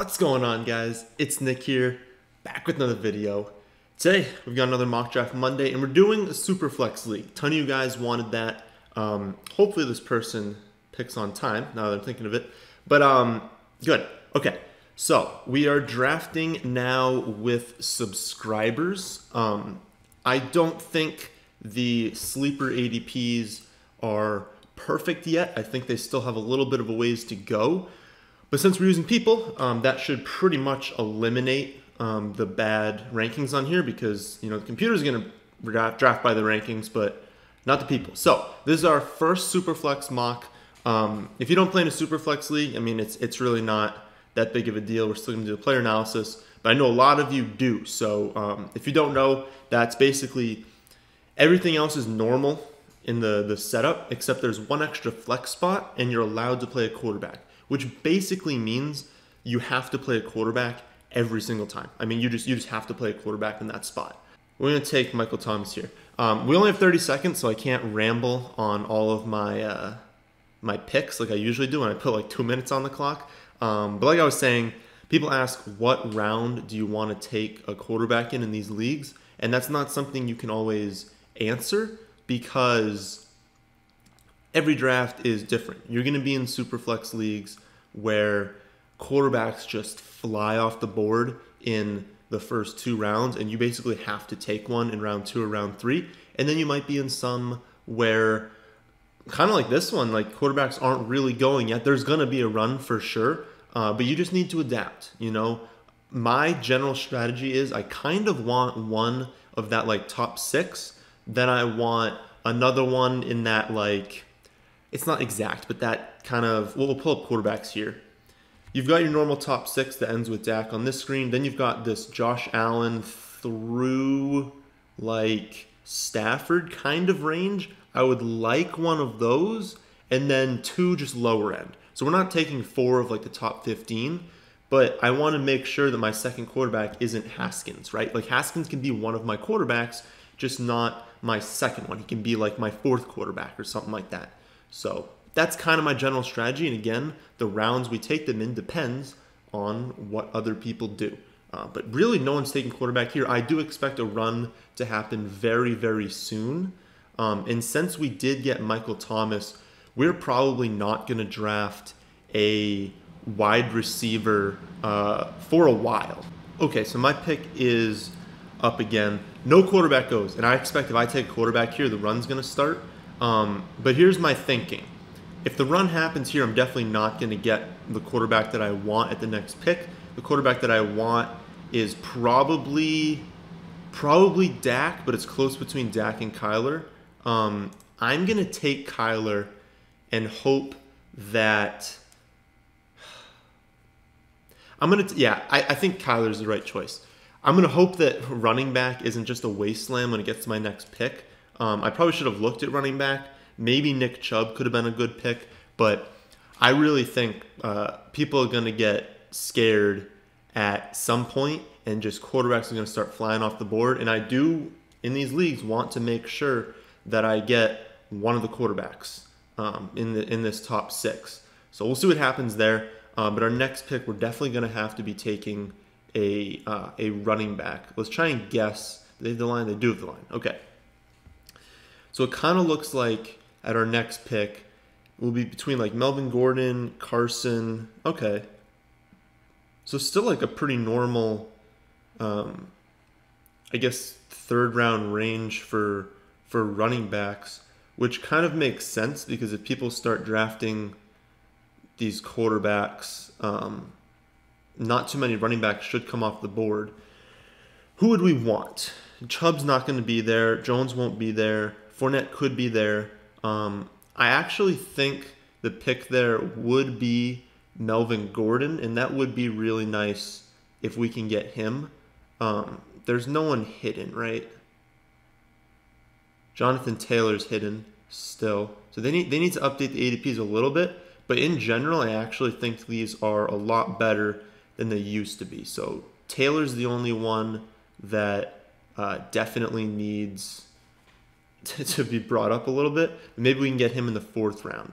What's going on guys? It's Nick here, back with another video. Today, we've got another mock draft Monday and we're doing a Superflex League. ton of you guys wanted that. Um, hopefully this person picks on time, now that I'm thinking of it. But um, good, okay. So, we are drafting now with subscribers. Um, I don't think the sleeper ADPs are perfect yet. I think they still have a little bit of a ways to go. But since we're using people, um, that should pretty much eliminate um, the bad rankings on here because you know the computer is going to draft by the rankings, but not the people. So this is our first Superflex mock. Um, if you don't play in a Superflex league, I mean it's it's really not that big of a deal. We're still going to do a player analysis, but I know a lot of you do. So um, if you don't know, that's basically everything else is normal in the the setup except there's one extra flex spot and you're allowed to play a quarterback which basically means you have to play a quarterback every single time. I mean, you just you just have to play a quarterback in that spot. We're gonna take Michael Thomas here. Um, we only have 30 seconds, so I can't ramble on all of my uh, my picks like I usually do, when I put like two minutes on the clock. Um, but like I was saying, people ask what round do you want to take a quarterback in in these leagues, and that's not something you can always answer because every draft is different. You're going to be in super flex leagues where quarterbacks just fly off the board in the first two rounds, and you basically have to take one in round two or round three. And then you might be in some where, kind of like this one, like quarterbacks aren't really going yet. There's going to be a run for sure, uh, but you just need to adapt. You know, my general strategy is I kind of want one of that like top six, then I want another one in that like it's not exact, but that kind of, well, we'll pull up quarterbacks here. You've got your normal top six that ends with Dak on this screen. Then you've got this Josh Allen through like Stafford kind of range. I would like one of those and then two just lower end. So we're not taking four of like the top 15, but I want to make sure that my second quarterback isn't Haskins, right? Like Haskins can be one of my quarterbacks, just not my second one. He can be like my fourth quarterback or something like that. So that's kind of my general strategy. And again, the rounds we take them in depends on what other people do. Uh, but really, no one's taking quarterback here. I do expect a run to happen very, very soon. Um, and since we did get Michael Thomas, we're probably not going to draft a wide receiver uh, for a while. Okay, so my pick is up again. No quarterback goes. And I expect if I take quarterback here, the run's going to start. Um, but here's my thinking. If the run happens here, I'm definitely not going to get the quarterback that I want at the next pick. The quarterback that I want is probably probably Dak, but it's close between Dak and Kyler. Um, I'm going to take Kyler and hope that I'm gonna yeah I, I think Kyler is the right choice. I'm gonna hope that running back isn't just a wasteland when it gets to my next pick. Um, I probably should have looked at running back. Maybe Nick Chubb could have been a good pick, but I really think uh, people are going to get scared at some point, and just quarterbacks are going to start flying off the board. And I do, in these leagues, want to make sure that I get one of the quarterbacks um, in the in this top six. So we'll see what happens there. Uh, but our next pick, we're definitely going to have to be taking a uh, a running back. Let's try and guess. They have the line. They do have the line. Okay. So it kind of looks like at our next pick will be between like Melvin Gordon, Carson. Okay. So still like a pretty normal, um, I guess third round range for for running backs, which kind of makes sense because if people start drafting these quarterbacks, um, not too many running backs should come off the board. Who would we want? Chubb's not going to be there. Jones won't be there. Fournette could be there. Um, I actually think the pick there would be Melvin Gordon, and that would be really nice if we can get him. Um, there's no one hidden, right? Jonathan Taylor's hidden still, so they need they need to update the ADPs a little bit. But in general, I actually think these are a lot better than they used to be. So Taylor's the only one that uh, definitely needs to, to be brought up a little bit. Maybe we can get him in the fourth round.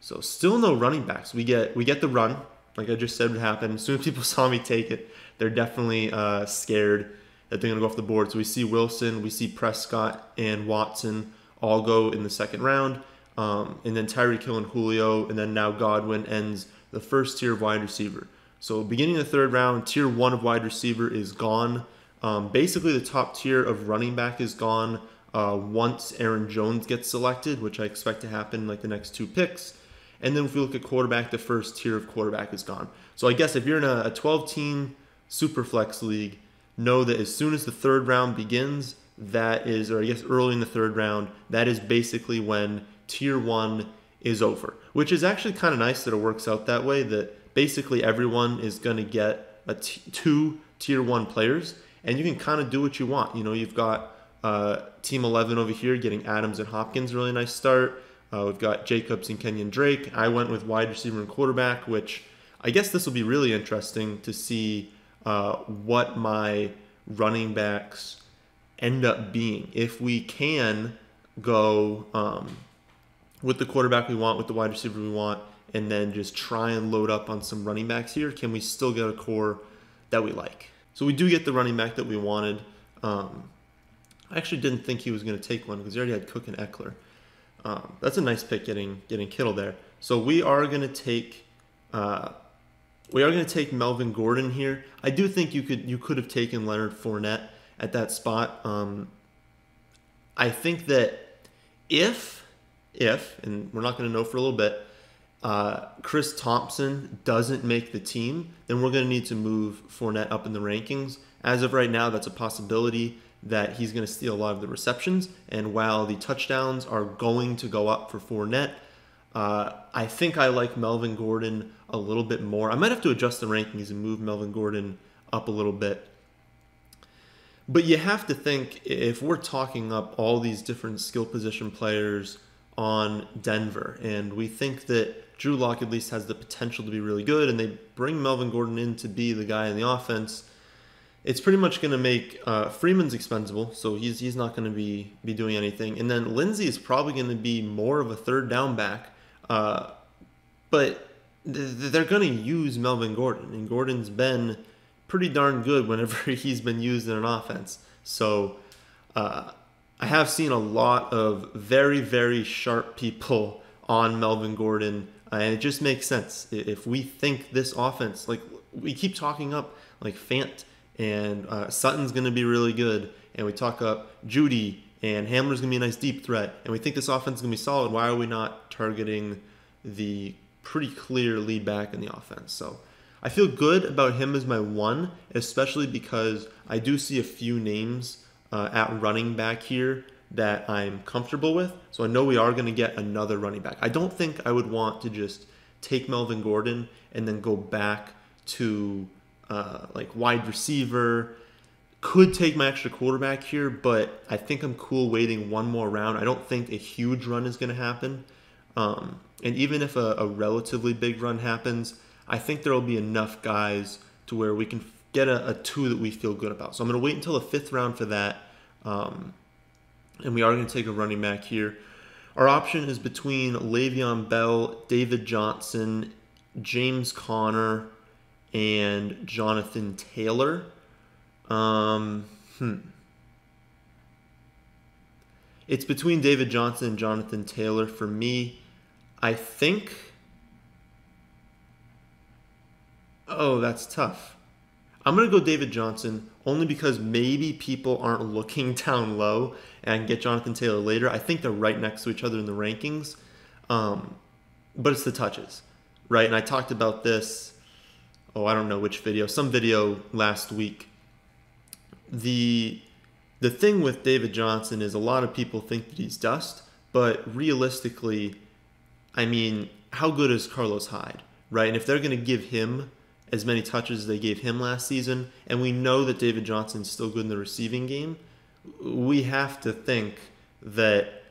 So still no running backs. We get we get the run. like I just said would happen. As soon as people saw me take it, they're definitely uh, scared that they're to go off the board. So we see Wilson, we see Prescott and Watson all go in the second round. Um, and then Tyreek Hill and Julio, and then now Godwin ends the first tier of wide receiver. So beginning the third round, tier one of wide receiver is gone. Um, basically, the top tier of running back is gone uh, once Aaron Jones gets selected, which I expect to happen like the next two picks. And then if we look at quarterback, the first tier of quarterback is gone. So I guess if you're in a 12 team super flex league, know that as soon as the third round begins, that is, or I guess early in the third round, that is basically when tier one is over, which is actually kind of nice that it works out that way. That basically everyone is going to get a t- two tier one players, and you can kind of do what you want. You know, you've got uh, team 11 over here getting Adams and Hopkins, really nice start. Uh, we've got Jacobs and Kenyon Drake. I went with wide receiver and quarterback, which I guess this will be really interesting to see uh, what my running backs end up being. If we can go um, with the quarterback we want, with the wide receiver we want, and then just try and load up on some running backs here, can we still get a core that we like? So we do get the running back that we wanted. Um, I actually didn't think he was going to take one because he already had Cook and Ekeler. Um, that's a nice pick getting getting Kittle there. So we are going to take uh, we are going to take Melvin Gordon here. I do think you could you could have taken Leonard Fournette at that spot. Um, I think that if if and we're not going to know for a little bit, uh, Chris Thompson doesn't make the team, then we're going to need to move Fournette up in the rankings. As of right now, that's a possibility that he's going to steal a lot of the receptions. And while the touchdowns are going to go up for Fournette, uh, I think I like Melvin Gordon a little bit more. I might have to adjust the rankings and move Melvin Gordon up a little bit. But you have to think if we're talking up all these different skill position players on Denver, and we think that Drew Lock at least has the potential to be really good, and they bring Melvin Gordon in to be the guy in the offense it's pretty much going to make uh, Freeman's expendable, so he's he's not going to be be doing anything. And then Lindsay is probably going to be more of a third down back, uh, but th- they're going to use Melvin Gordon, and Gordon's been pretty darn good whenever he's been used in an offense. So uh, I have seen a lot of very very sharp people on Melvin Gordon, uh, and it just makes sense if we think this offense, like we keep talking up like Fant and uh, Sutton's going to be really good, and we talk up Jeudy, and Hamler's going to be a nice deep threat, and we think this offense is going to be solid. Why are we not targeting the pretty clear lead back in the offense? So I feel good about him as my one, especially because I do see a few names uh, at running back here that I'm comfortable with. So I know we are going to get another running back. I don't think I would want to just take Melvin Gordon and then go back to uh, like wide receiver. Could take my extra quarterback here, but I think I'm cool waiting one more round. I don't think a huge run is going to happen. Um, and even if a, a, relatively big run happens, I think there will be enough guys to where we can get a, a two that we feel good about. So I'm going to wait until the fifth round for that. Um, and we are going to take a running back here. Our option is between Le'Veon Bell, David Johnson, James Conner, and Jonathan Taylor. Um, hmm. It's between David Johnson and Jonathan Taylor for me. I think. Oh, that's tough. I'm going to go David Johnson only because maybe people aren't looking down low and get Jonathan Taylor later. I think they're right next to each other in the rankings. Um, but it's the touches, right? And I talked about this oh, I don't know which video, some video last week. The the thing with David Johnson is a lot of people think that he's dust, but realistically, I mean, how good is Carlos Hyde, right? And if they're going to give him as many touches as they gave him last season, and we know that David Johnson's still good in the receiving game, we have to think that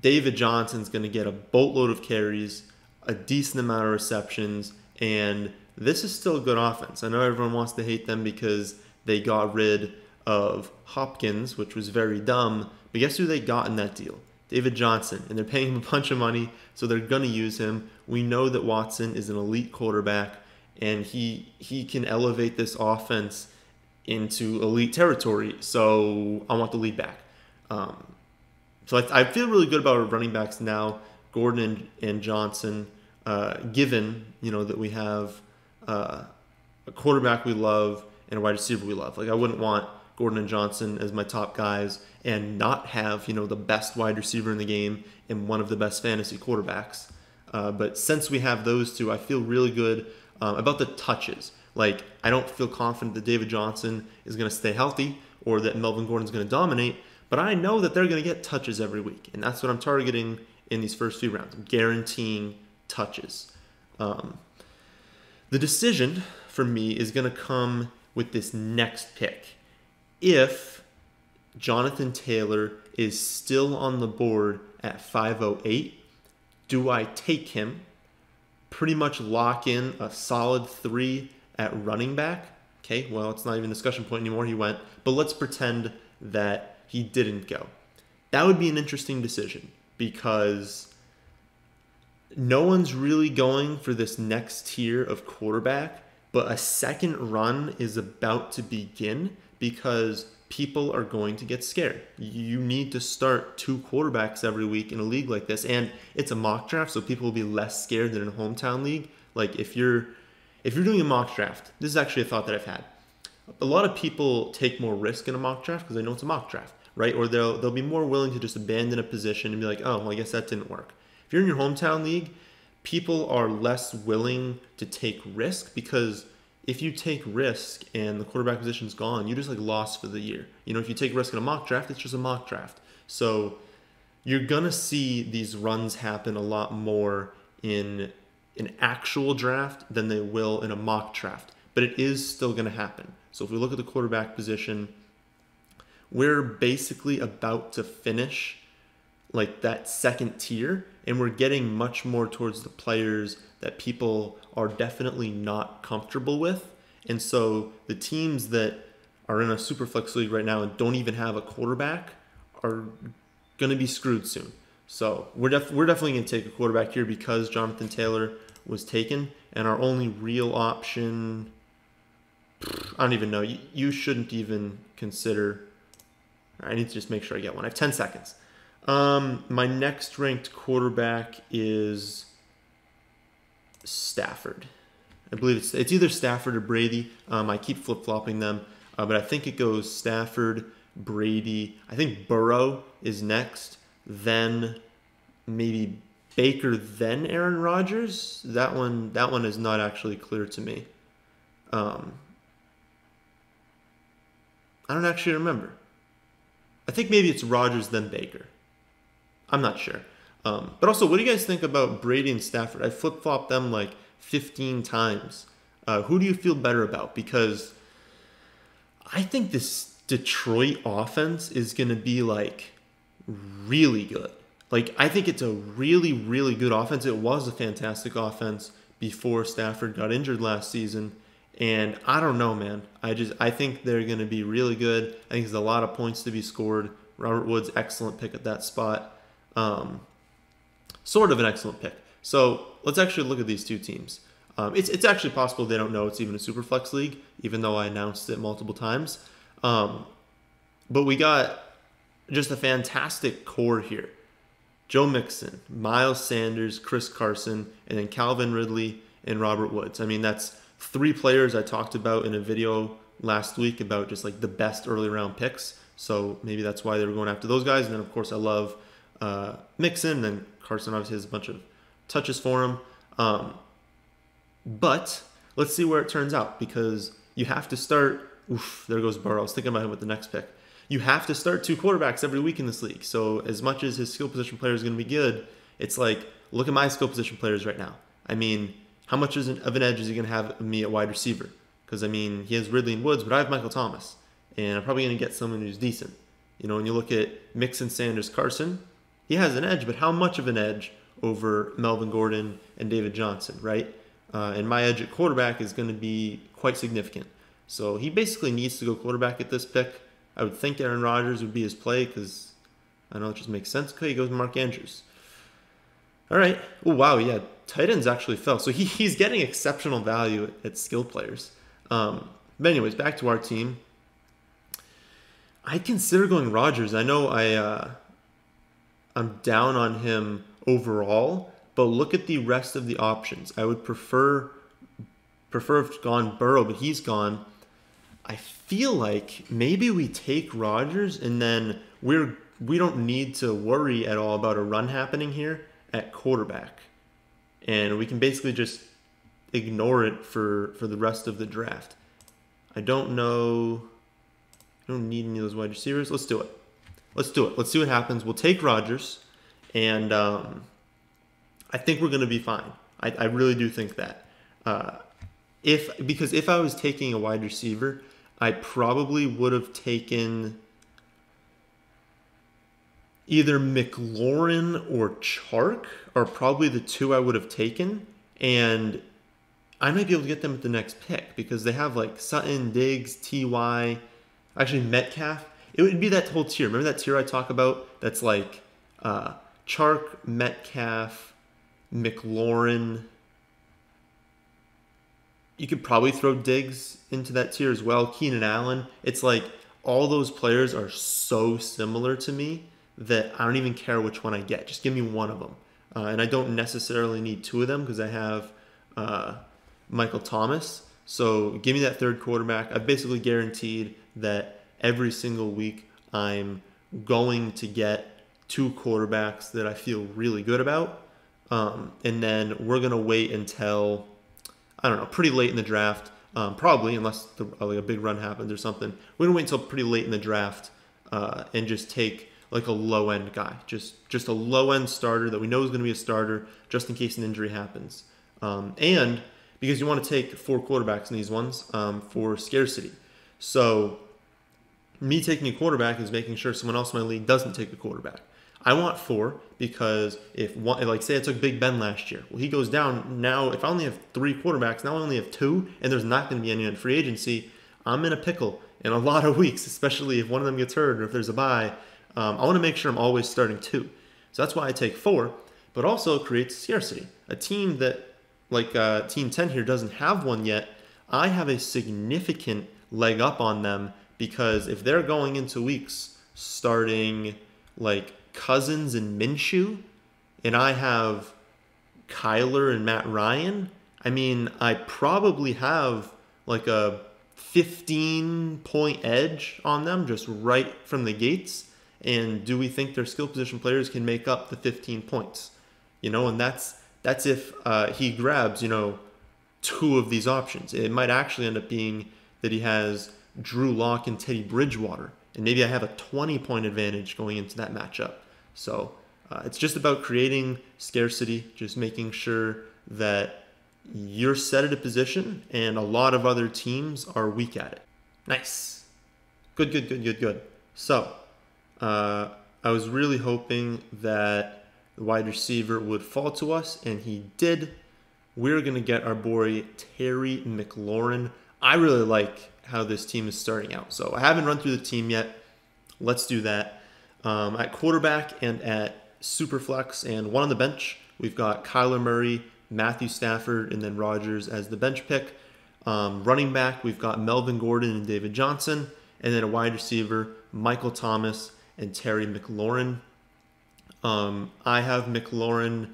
David Johnson's going to get a boatload of carries, a decent amount of receptions, and this is still a good offense. I know everyone wants to hate them because they got rid of Hopkins, which was very dumb. But guess who they got in that deal? David Johnson. And they're paying him a bunch of money, so they're going to use him. We know that Watson is an elite quarterback. and he he can elevate this offense into elite territory. So I want the lead back. Um, so I, I, feel really good about our running backs now, Gordon and, and Johnson. Uh, given you know that we have uh, a quarterback we love and a wide receiver we love. Like I wouldn't want Gordon and Johnson as my top guys and not have you know the best wide receiver in the game and one of the best fantasy quarterbacks. Uh, but since we have those two, I feel really good um, about the touches. Like I don't feel confident that David Johnson is going to stay healthy or that Melvin Gordon is going to dominate, but I know that they're going to get touches every week, and that's what I'm targeting in these first few rounds. I'm guaranteeing touches. Um, the decision for me is going to come with this next pick. If Jonathan Taylor is still on the board at 508, do I take him? Pretty much lock in a solid three at running back. Okay, well, it's not even a discussion point anymore. He went, but let's pretend that he didn't go. That would be an interesting decision because no one's really going for this next tier of quarterback, but a second run is about to begin because people are going to get scared. You need to start two quarterbacks every week in a league like this, and it's a mock draft, so people will be less scared than in a hometown league. Like if you're if you're doing a mock draft, this is actually a thought that I've had. A lot of people take more risk in a mock draft because they know it's a mock draft, right? Or they'll they'll be more willing to just abandon a position and be like, oh, well, I guess that didn't work. If you're in your hometown league, people are less willing to take risk because if you take risk and the quarterback position's gone, you just like lost for the year. You know, if you take risk in a mock draft, it's just a mock draft. So you're gonna see these runs happen a lot more in an actual draft than they will in a mock draft. But it is still gonna happen. So if we look at the quarterback position, we're basically about to finish like that second tier and we're getting much more towards the players that people are definitely not comfortable with. And so the teams that are in a super flex league right now and don't even have a quarterback are going to be screwed soon. So we're def- we're definitely going to take a quarterback here because Jonathan Taylor was taken, and our only real option. I don't even know. You, you shouldn't even consider. I need to just make sure I get one. I have 10 seconds. Um, my next ranked quarterback is Stafford. I believe it's it's either Stafford or Brady. Um, I keep flip flopping them, uh, but I think it goes Stafford, Brady. I think Burrow is next, then maybe Baker, then Aaron Rodgers. That one that one is not actually clear to me. Um, I don't actually remember. I think maybe it's Rodgers then Baker. I'm not sure. Um, but also, what do you guys think about Brady and Stafford? I flip flopped them like 15 times. Uh, who do you feel better about? Because I think this Detroit offense is going to be like really good. Like, I think it's a really, really good offense. It was a fantastic offense before Stafford got injured last season. And I don't know, man. I just I think they're going to be really good. I think there's a lot of points to be scored. Robert Woods, excellent pick at that spot. Um, sort of an excellent pick. So let's actually look at these two teams. Um, it's, it's actually possible they don't know it's even a super flex league, even though I announced it multiple times. Um, but we got just a fantastic core here. Joe Mixon, Miles Sanders, Chris Carson, and then Calvin Ridley and Robert Woods. I mean, that's three players I talked about in a video last week about just like the best early round picks. So maybe that's why they were going after those guys. And then, of course, I love uh, Mixon and Carson obviously has a bunch of touches for him. Um, but let's see where it turns out because you have to start. Oof, there goes Burrow. I was thinking about him with the next pick. You have to start two quarterbacks every week in this league. So as much as his skill position player is going to be good, it's like look at my skill position players right now. I mean, how much is of an edge is he going to have me at wide receiver? Because I mean, he has Ridley and Woods, but I have Michael Thomas, and I'm probably going to get someone who's decent. You know, when you look at Mixon, Sanders, Carson, he has an edge, but how much of an edge over Melvin Gordon and David Johnson, right? Uh, and my edge at quarterback is going to be quite significant. So he basically needs to go quarterback at this pick. I would think Aaron Rodgers would be his play because I know it just makes sense. Okay, he goes Mark Andrews. All right. Oh wow, yeah. tight ends actually fell. So he, he's getting exceptional value at skill players. Um, but anyways, back to our team. I consider going Rodgers. I know I uh, I'm down on him overall, but look at the rest of the options. I would prefer prefer if gone Burrow, but he's gone. I feel like maybe we take Rodgers and then we're we don't need to worry at all about a run happening here at quarterback. And we can basically just ignore it for for the rest of the draft. I don't know I don't need any of those wide receivers. Let's do it. Let's do it. Let's see what happens. We'll take Rodgers, and um, I think we're going to be fine. I, I, really do think that. Uh, if because if I was taking a wide receiver, I probably would have taken either McLaurin or Chark are probably the two I would have taken, and I might be able to get them at the next pick because they have like Sutton, Diggs, Ty, actually Metcalf. It would be that whole tier. Remember that tier I talk about? That's like uh, Chark, Metcalf, McLaurin. You could probably throw Diggs into that tier as well. Keenan Allen. It's like all those players are so similar to me that I don't even care which one I get. Just give me one of them. Uh, and I don't necessarily need two of them because I have uh, Michael Thomas. So give me that third quarterback. I've basically guaranteed that every single week I'm going to get two quarterbacks that I feel really good about. Um, and then we're going to wait until, I don't know, pretty late in the draft, um, probably, unless the, like a big run happens or something. We're going to wait until pretty late in the draft uh, and just take like a low end guy, just just a low end starter that we know is going to be a starter, just in case an injury happens. Um, and because you want to take four quarterbacks in these ones um, for scarcity. So me taking a quarterback is making sure someone else in my league doesn't take a quarterback. I want four because if one, like say I took Big Ben last year, well he goes down now. If I only have three quarterbacks, now I only have two, and there's not going to be any on free agency. I'm in a pickle in a lot of weeks, especially if one of them gets hurt or if there's a bye. Um, I want to make sure I'm always starting two, so that's why I take four. But also creates scarcity. A team that like uh, Team 10 here doesn't have one yet, I have a significant leg up on them because if they're going into weeks starting like Cousins and Minshew, and I have Kyler and Matt Ryan, I mean, I probably have like a 15 point edge on them just right from the gates. And do we think their skill position players can make up the 15 points? You know, and that's that's if uh, he grabs, you know, two of these options. It might actually end up being that he has Drew Lock and Teddy Bridgewater, and maybe I have a 20 point advantage going into that matchup. So uh, it's just about creating scarcity, just making sure that you're set at a position and a lot of other teams are weak at it. Nice. Good, good, good, good, good. So uh, I was really hoping that the wide receiver would fall to us, and he did. We're going to get our boy Terry McLaurin. I really like how this team is starting out. So I haven't run through the team yet. Let's do that. Um, at quarterback and at superflex and one on the bench, we've got Kyler Murray, Matthew Stafford, and then Rodgers as the bench pick. Um, running back, we've got Melvin Gordon and David Johnson, and then a wide receiver, Michael Thomas and Terry McLaurin. Um, I have McLaurin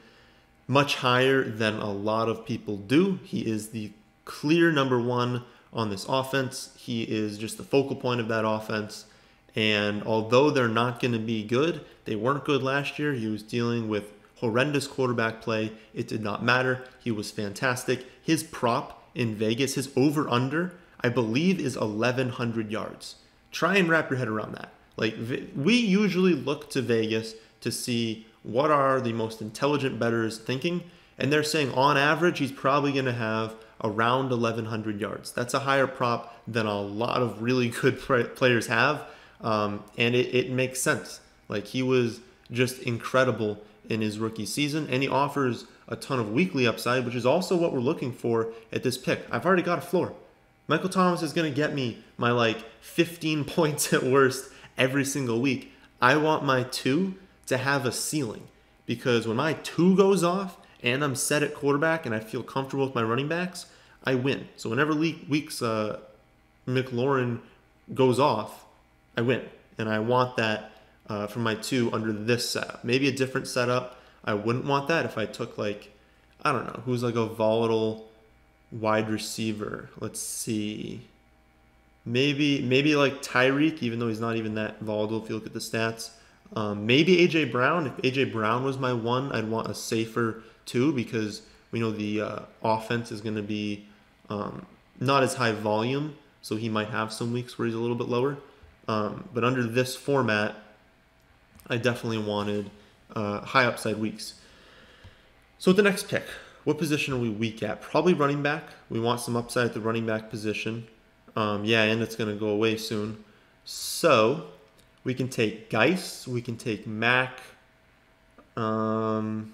much higher than a lot of people do. He is the clear number one on this offense. He is just the focal point of that offense. And although they're not going to be good, they weren't good last year. He was dealing with horrendous quarterback play. It did not matter. He was fantastic. His prop in Vegas, his over under, I believe is 1,100 yards. Try and wrap your head around that. Like, we usually look to Vegas to see what are the most intelligent bettors thinking. And they're saying on average, he's probably going to have around 1,100 yards. That's a higher prop than a lot of really good players have. Um, and it, it makes sense. Like he was just incredible in his rookie season, and he offers a ton of weekly upside, which is also what we're looking for at this pick. I've already got a floor. Michael Thomas is going to get me my like 15 points at worst every single week. I want my two to have a ceiling because when my two goes off and I'm set at quarterback and I feel comfortable with my running backs, I win. So whenever weeks uh, McLaurin goes off, I win, and I want that uh, for my two under this setup. Maybe a different setup. I wouldn't want that if I took like I don't know who's like a volatile wide receiver. Let's see. Maybe maybe like Tyreek, even though he's not even that volatile if you look at the stats. Um, maybe AJ Brown. If AJ Brown was my one, I'd want a safer two because we know the uh, offense is going to be um, not as high volume, so he might have some weeks where he's a little bit lower. Um, but under this format, I definitely wanted uh, high upside weeks. So the next pick, what position are we weak at? Probably running back. We want some upside at the running back position. Um, yeah, and it's going to go away soon. So we can take Guice. We can take Mac. Um,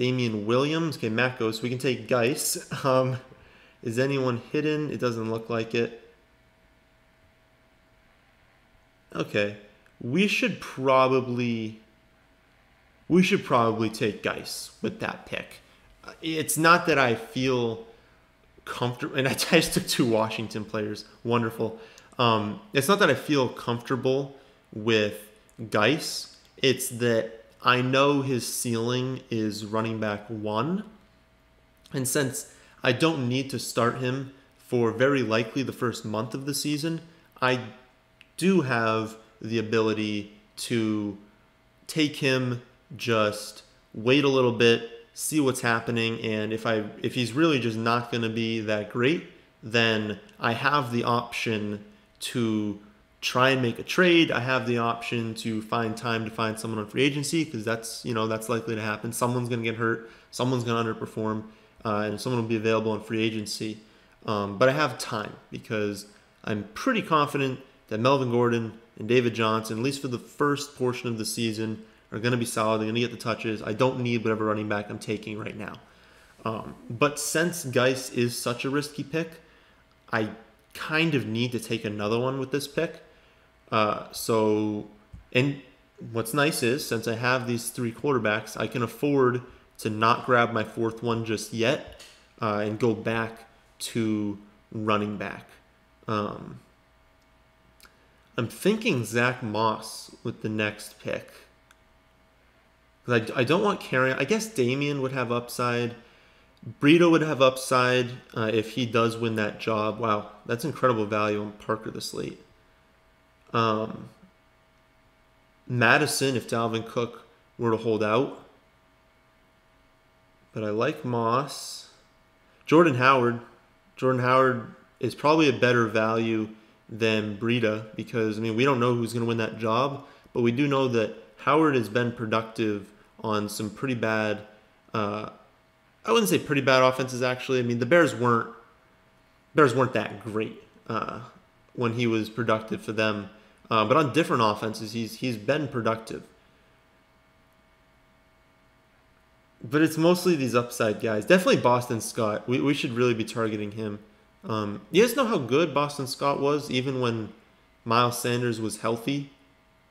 Damien Williams. Okay, Mac goes. So we can take Guice. Um, is anyone hidden? It doesn't look like it. Okay. We should probably we should probably take Guice with that pick. It's not that I feel comfortable, and I just took two Washington players. Wonderful. Um, it's not that I feel comfortable with Guice. It's that I know his ceiling is running back one. And since I don't need to start him for very likely the first month of the season, I do have the ability to take him just wait a little bit, see what's happening, and if I if he's really just not going to be that great, then I have the option to try and make a trade. I have the option to find time to find someone on free agency because that's you know that's likely to happen. Someone's going to get hurt, someone's going to underperform, uh, and someone will be available on free agency. Um, but I have time because I'm pretty confident that Melvin Gordon and David Johnson, at least for the first portion of the season, are going to be solid. They're going to get the touches. I don't need whatever running back I'm taking right now. Um, but since Guice is such a risky pick, I kind of need to take another one with this pick. Uh, so, and what's nice is since I have these three quarterbacks, I can afford to not grab my fourth one just yet uh, and go back to running back. Um, I'm thinking Zach Moss with the next pick. I, I don't want Kerryon. I guess Damien would have upside. Breida would have upside uh, if he does win that job. Wow, that's incredible value on Parker this late. Um, Mattison, if Dalvin Cook were to hold out. But I like Moss. Jordan Howard. Jordan Howard is probably a better value than Breida because, I mean, we don't know who's going to win that job, but we do know that Howard has been productive on some pretty bad. Uh, I wouldn't say pretty bad offenses actually. I mean the Bears weren't Bears weren't that great uh, when he was productive for them, uh, but on different offenses he's he's been productive. But it's mostly these upside guys. Definitely Boston Scott. We, we should really be targeting him. Um, you guys know how good Boston Scott was even when Miles Sanders was healthy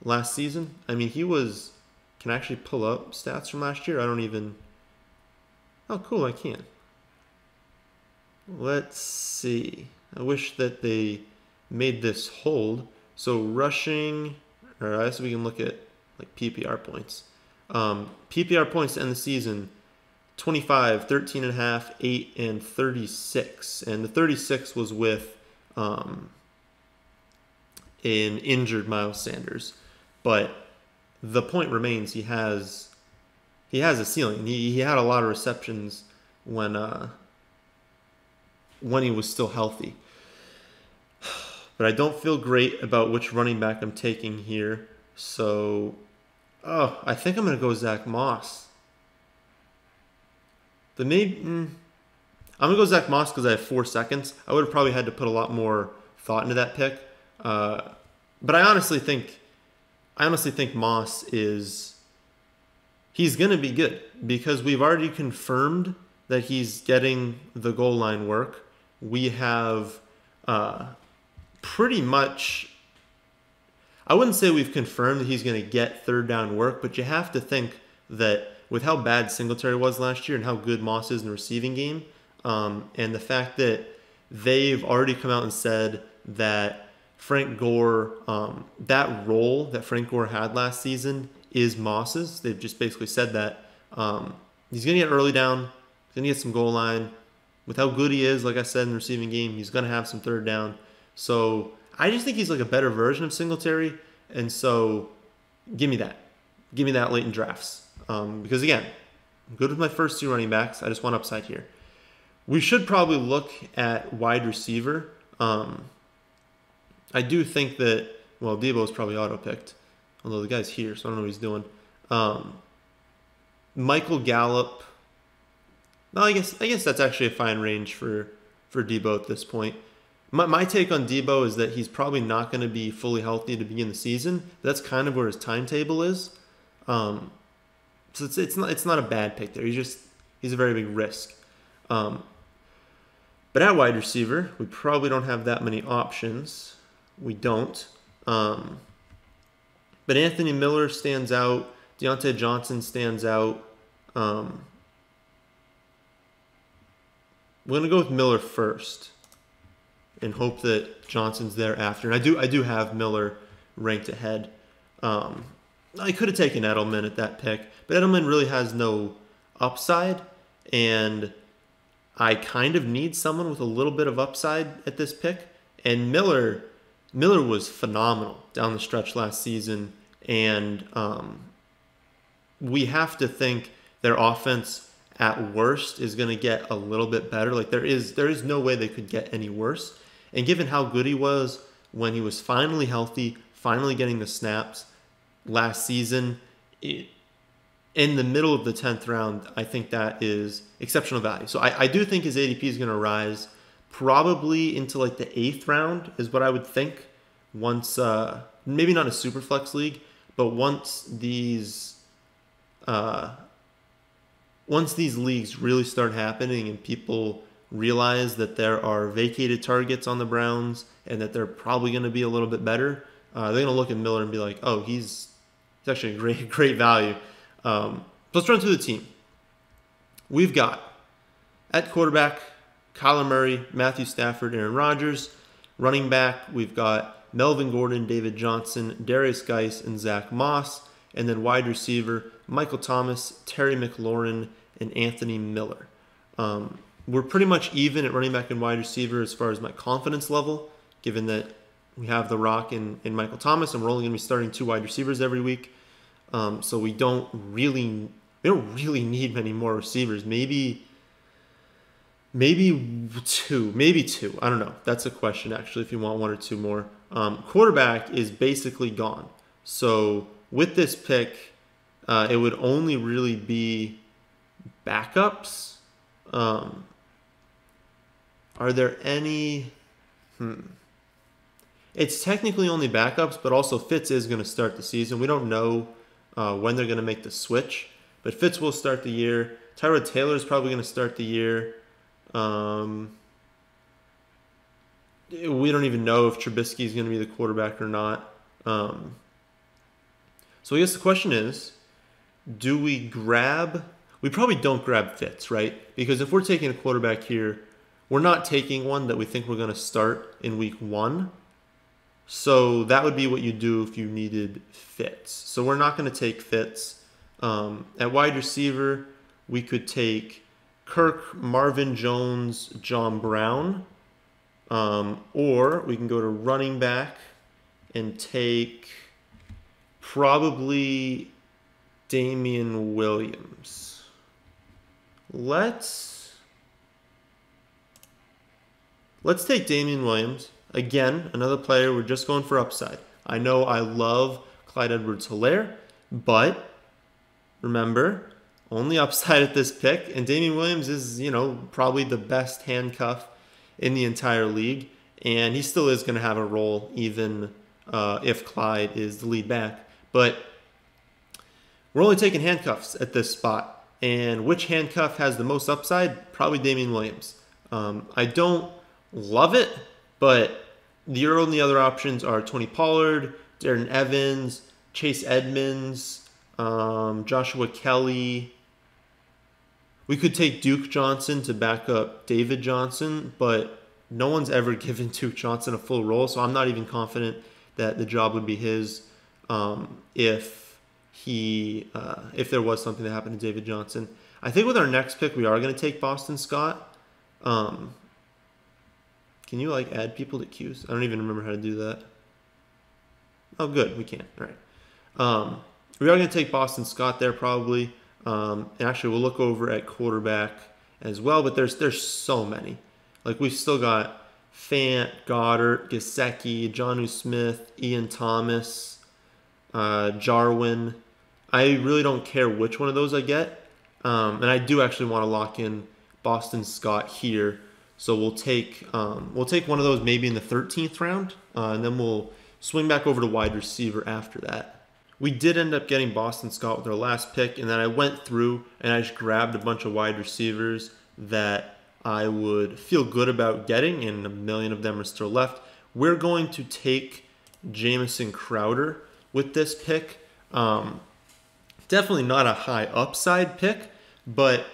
last season? I mean, he was can I actually pull up stats from last year? I don't even. Oh, cool, I can. Let's see. I wish that they made this hold. So rushing, or I guess we can look at like PPR points. Um, PPR points to end the season 25, 13 and a half, 8, and 36. And the 36 was with um, an injured Miles Sanders. But the point remains he has he has a ceiling. He, he had a lot of receptions when uh, when he was still healthy. But I don't feel great about which running back I'm taking here. So, oh, I think I'm going to go Zach Moss. The maybe mm, I'm going to go Zach Moss because I have four seconds. I would have probably had to put a lot more thought into that pick. Uh, but I honestly think I honestly think Moss is he's going to be good because we've already confirmed that he's getting the goal line work. We have uh, pretty much I wouldn't say we've confirmed that he's going to get third down work, but you have to think that with how bad Singletary was last year and how good Moss is in the receiving game, um, and the fact that they've already come out and said that Frank Gore, um, that role that Frank Gore had last season is Moss's. They've just basically said that um, he's going to get early down, he's going to get some goal line. With how good he is, like I said in the receiving game, he's going to have some third down. So I just think he's like a better version of Singletary. And so give me that. Give me that late in drafts. Um, because again, I'm good with my first two running backs. I just want upside here. We should probably look at wide receiver. Um, I do think that, well, Deebo is probably auto picked, although the guy's here, so I don't know what he's doing. Um, Michael Gallup. No, I guess I guess that's actually a fine range for for Deebo at this point. My, my take on Deebo is that he's probably not going to be fully healthy to begin the season. That's kind of where his timetable is. Um, so it's it's not it's not a bad pick there. He's just he's a very big risk. Um, but at wide receiver, we probably don't have that many options. We don't. Um, but Anthony Miller stands out. Diontae Johnson stands out. Um, we're gonna go with Miller first, and hope that Johnson's there after. And I do I do have Miller ranked ahead. Um, I could have taken Edelman at that pick, but Edelman really has no upside, and I kind of need someone with a little bit of upside at this pick. And Miller, Miller was phenomenal down the stretch last season, and um, we have to think their offense at worst is going to get a little bit better. Like there is there is no way they could get any worse. And given how good he was when he was finally healthy, finally getting the snaps last season, it, in the middle of the 10th round, I think that is exceptional value. So I, I do think his ADP is going to rise probably into like the eighth round, is what I would think. Once, uh, maybe not a super flex league, but once these, uh, once these leagues really start happening and people realize that there are vacated targets on the Browns and that they're probably going to be a little bit better, uh, they're going to look at Miller and be like, oh, he's, he's actually a great, great value. Um, let's run through the team. We've got at quarterback Kyler Murray, Matthew Stafford, Aaron Rodgers. Running back, we've got Melvin Gordon, David Johnson, Darius Guice, and Zach Moss. And then wide receiver, Michael Thomas, Terry McLaurin, and Anthony Miller. Um, we're pretty much even at running back and wide receiver as far as my confidence level, given that we have The Rock and, and Michael Thomas, and we're only going to be starting two wide receivers every week. Um, so we don't really we don't really need many more receivers. Maybe maybe two, maybe two. I don't know. That's a question actually. If you want one or two more, um, quarterback is basically gone. So with this pick, uh, it would only really be backups. Um, are there any? Hmm. It's technically only backups, but also Fitz is going to start the season. We don't know uh, when they're going to make the switch. But Fitz will start the year. Tyrod Taylor is probably going to start the year. Um, we don't even know if Trubisky is going to be the quarterback or not. Um, so I guess the question is, do we grab? We probably don't grab Fitz, right? Because if we're taking a quarterback here, we're not taking one that we think we're going to start in week one. So that would be what you do if you needed Fitz. So we're not going to take Fitz. Um, at wide receiver, we could take Kirk, Marvin Jones, John Brown. Um, or we can go to running back and take probably Damien Williams. Let's let's take Damien Williams. Again, another player, we're just going for upside. I know I love Clyde Edwards Helaire, but remember, only upside at this pick. And Damien Williams is, you know, probably the best handcuff in the entire league. And he still is going to have a role, even uh, if Clyde is the lead back. But we're only taking handcuffs at this spot. And which handcuff has the most upside? Probably Damien Williams. Um, I don't love it, but the only other options are Tony Pollard, Darren Evans, Chase Edmonds, um, Joshua Kelly. we could take Duke Johnson to back up David Johnson, but no one's ever given Duke Johnson a full role, so I'm not even confident that the job would be his um, if he uh, if there was something that happened to David Johnson. I think with our next pick, we are going to take Boston Scott. Um, can you like add people to queues? I don't even remember how to do that. Oh, good, we can. All right. Um, we are going to take Boston Scott there probably. Um, and actually, we'll look over at quarterback as well. But there's there's so many. Like we've still got Fant, Goedert, Gesicki, Jonnu Smith, Ian Thomas, uh, Jarwin. I really don't care which one of those I get. Um, and I do actually want to lock in Boston Scott here so we'll take um, we'll take one of those maybe in the 13th round, uh, and then we'll swing back over to wide receiver after that. We did end up getting Boston Scott with our last pick, and then I went through and I just grabbed a bunch of wide receivers that I would feel good about getting, and a million of them are still left. We're going to take Jamison Crowder with this pick. Um, definitely not a high upside pick, but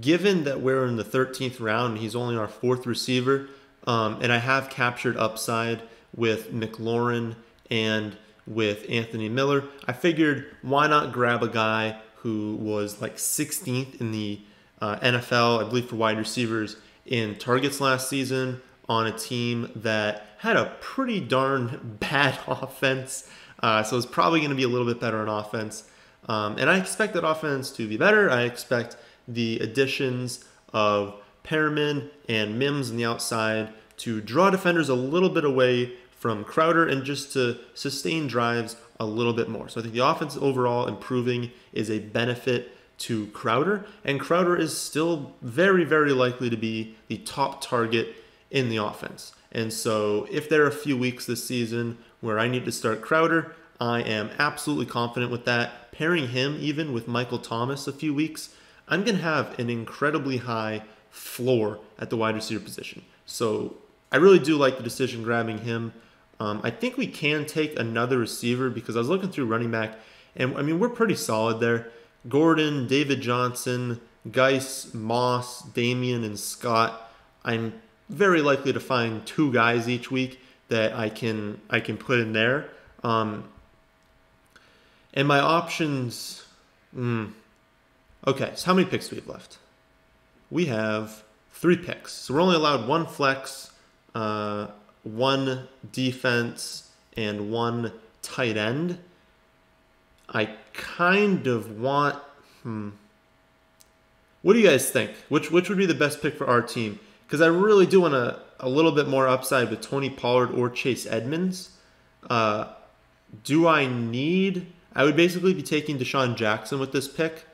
given that we're in the 13th round, and he's only our fourth receiver, um, and I have captured upside with McLaurin and with Anthony Miller, I figured why not grab a guy who was like 16th in the uh, NFL, I believe, for wide receivers in targets last season on a team that had a pretty darn bad offense. Uh, so it's probably going to be a little bit better on offense. Um, and I expect that offense to be better. I expect the additions of Perriman and Mims on the outside to draw defenders a little bit away from Crowder and just to sustain drives a little bit more. So I think the offense overall improving is a benefit to Crowder, and Crowder is still very, very likely to be the top target in the offense. And so if there are a few weeks this season where I need to start Crowder, I am absolutely confident with that. Pairing him even with Michael Thomas a few weeks I'm going to have an incredibly high floor at the wide receiver position. So I really do like the decision grabbing him. Um, I think we can take another receiver because I was looking through running back, and I mean, we're pretty solid there. Gordon, David Johnson, Guice, Moss, Damien, and Scott. I'm very likely to find two guys each week that I can I can put in there. Um, and my options, mm, Okay, so how many picks do we have left? We have three picks. So we're only allowed one flex, uh, one defense, and one tight end. I kind of want. Hmm. What do you guys think? Which which would be the best pick for our team? Because I really do want a, a little bit more upside with Tony Pollard or Chase Edmonds. Uh, do I need? I would basically be taking DeSean Jackson with this pick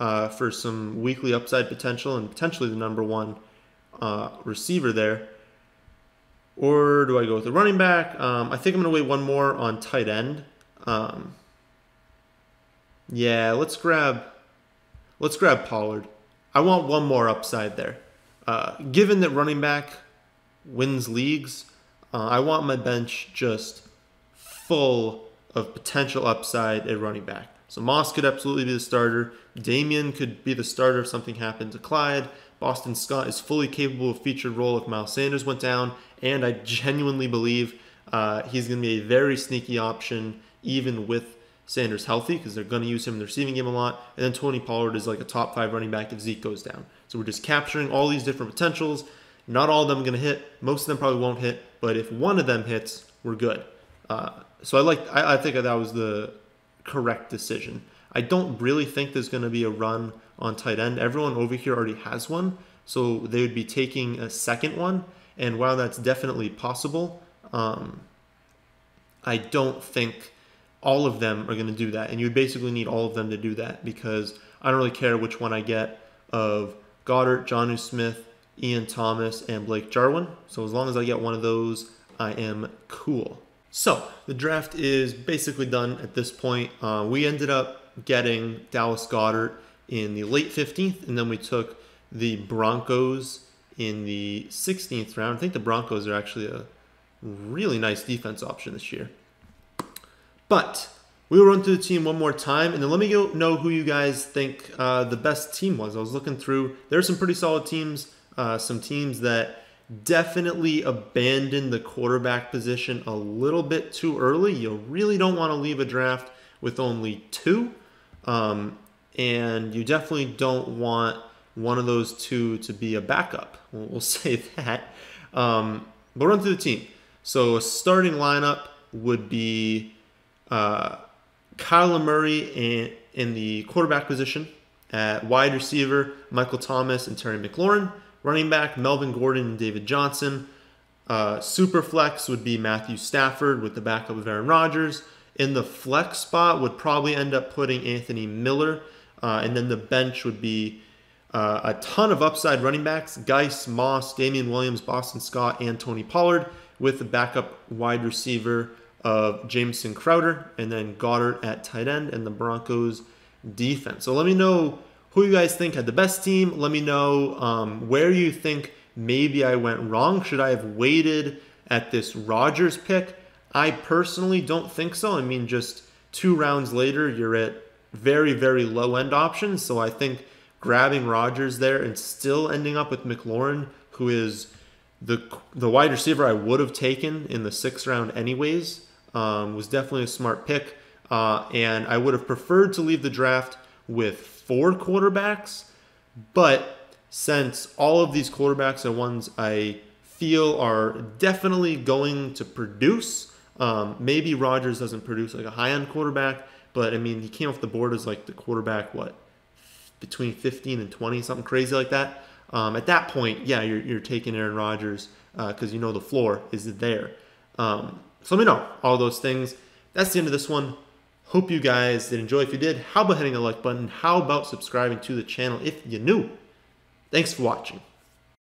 uh, for some weekly upside potential and potentially the number one uh, receiver there. Or do I go with the running back? Um, I think I'm going to wait one more on tight end. Um, yeah, let's grab let's grab Pollard. I want one more upside there. Uh, given that running back wins leagues, uh, I want my bench just full of potential upside at running back. So Moss could absolutely be the starter. Damien could be the starter if something happened to Clyde. Boston Scott is fully capable of featured role if Miles Sanders went down, and I genuinely believe uh, he's going to be a very sneaky option even with Sanders healthy because they're going to use him in the receiving game a lot. And then Tony Pollard is like a top five running back if Zeke goes down. So we're just capturing all these different potentials. Not all of them are going to hit. Most of them probably won't hit, but if one of them hits, we're good. Uh, so I like. I, I think that was the correct decision. I don't really think there's going to be a run on tight end. Everyone over here already has one, so they would be taking a second one. And while that's definitely possible, um, I don't think all of them are going to do that. And you basically need all of them to do that because I don't really care which one I get of Goedert, Jonnu Smith, Ian Thomas, and Blake Jarwin. So as long as I get one of those, I am cool. So the draft is basically done at this point. Uh, we ended up getting Dallas Goedert in the late 15th, and then we took the Broncos in the 16th round. I think the Broncos are actually a really nice defense option this year. But we will run through the team one more time, and then let me go know who you guys think uh, the best team was. I was looking through. There are some pretty solid teams. Uh, some teams that definitely abandon the quarterback position a little bit too early. You really don't want to leave a draft with only two, um, and you definitely don't want one of those two to be a backup. We'll, say that. Um, but run through the team. So a starting lineup would be. Uh, Kyler Murray in, in the quarterback position. At wide receiver, Michael Thomas and Terry McLaurin. Running back, Melvin Gordon and David Johnson. Uh, super flex would be Matthew Stafford with the backup of Aaron Rodgers. In the flex spot would probably end up putting Anthony Miller. Uh, and then the bench would be uh, a ton of upside running backs Guice, Moss, Damien Williams, Boston Scott, and Tony Pollard with the backup wide receiver of Jamison Crowder and then Goedert at tight end and the Broncos defense. So let me know who you guys think had the best team. Let me know um, where you think maybe I went wrong. Should I have waited at this Rodgers pick? I personally don't think so. I mean, just two rounds later, you're at very, very low end options. So I think grabbing Rodgers there and still ending up with McLaurin, who is the the wide receiver I would have taken in the sixth round anyways um, was definitely a smart pick. Uh, and I would have preferred to leave the draft with four quarterbacks, but since all of these quarterbacks are ones I feel are definitely going to produce, um, maybe Rodgers doesn't produce like a high end quarterback, but I mean, he came off the board as like the quarterback, what, between 15 and 20, something crazy like that. Um, at that point, yeah, you're, you're taking Aaron Rodgers because uh, you know the floor is there. Um, so let me know all those things. That's the end of this one. Hope you guys did enjoy. If you did, how about hitting the like button? How about subscribing to the channel if you're new? Thanks for watching.